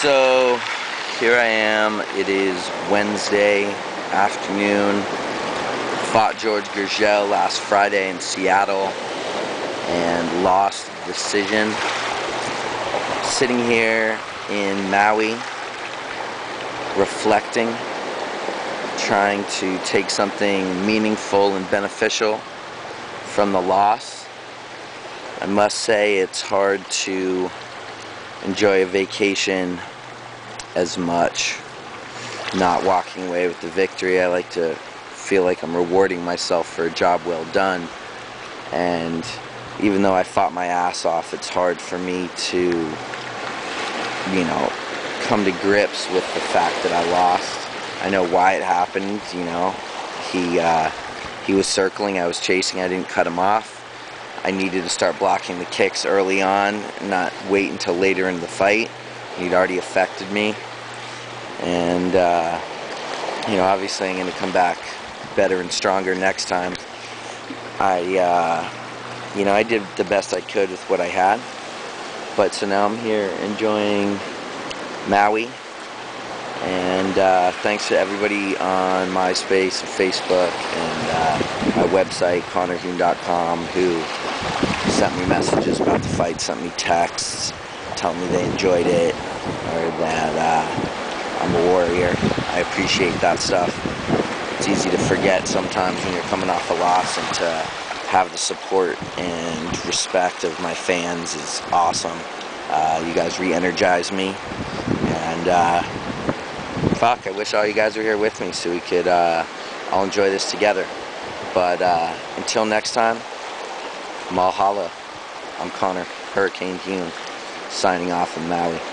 So here I am. It is Wednesday afternoon. Fought George Gurgel last Friday in Seattle and lost decision. Sitting here in Maui, reflecting, trying to take something meaningful and beneficial from the loss. I must say it's hard to enjoy a vacation as much not walking away with the victory. I like to feel like I'm rewarding myself for a job well done. And even though I fought my ass off, it's hard for me to, you know, come to grips with the fact that I lost. I know why it happened, you know. He, uh, he was circling, I was chasing, I didn't cut him off. I needed to start blocking the kicks early on, not wait until later in the fight. He'd already affected me. And, uh, you know, obviously I'm going to come back better and stronger next time. I, uh, you know, I did the best I could with what I had. But so now I'm here enjoying Maui. And uh, thanks to everybody on MySpace and Facebook and uh, my website, conorheun.com, who sent me messages about the fight, sent me texts telling me they enjoyed it or that uh, I'm a warrior. I appreciate that stuff. It's easy to forget sometimes when you're coming off a loss and to have the support and respect of my fans is awesome. Uh, you guys re-energize me and uh, fuck, I wish all you guys were here with me so we could uh, all enjoy this together. But uh, until next time, Malhala. I'm Conor Hurricane Heun, signing off from Maui.